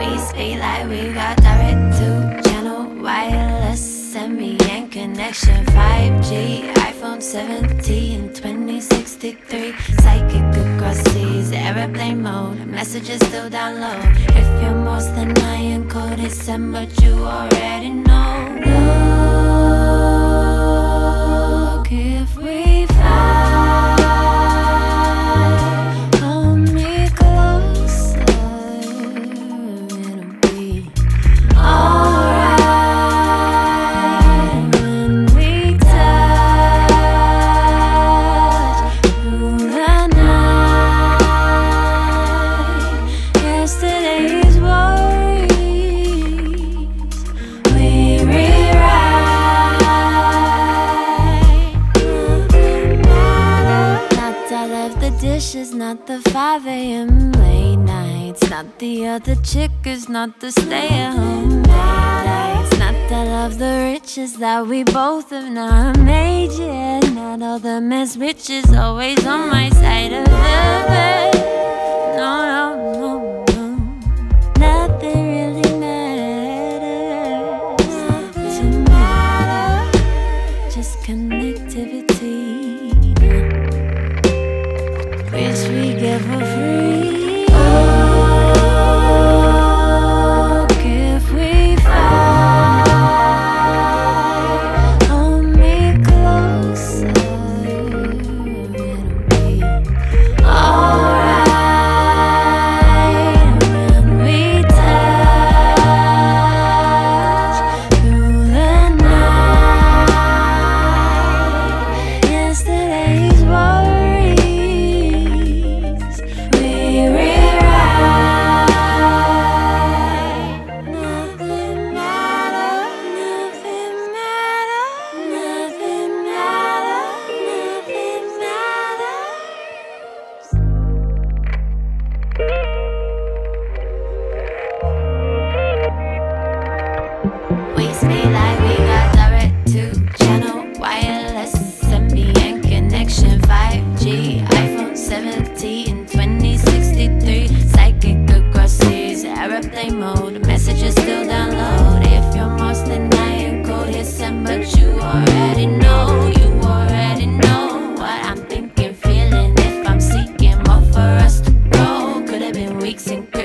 We speak like we got direct to channel wireless semi-and connection 5G iPhone 17 2063 Psychic across seas airplane mode Messages still down low If you're more than I encoded send but you already know dishes, not the 5 a.m. late nights, not the other chickers, not the stay at home nights, not that of the riches that we both have. Not made yet, not all the mess which is always on my side mode. Messages still download if you're more than I encode hit send but you already know you already know what I'm thinking feeling. If I'm seeking more for us to grow could have been weeks encryption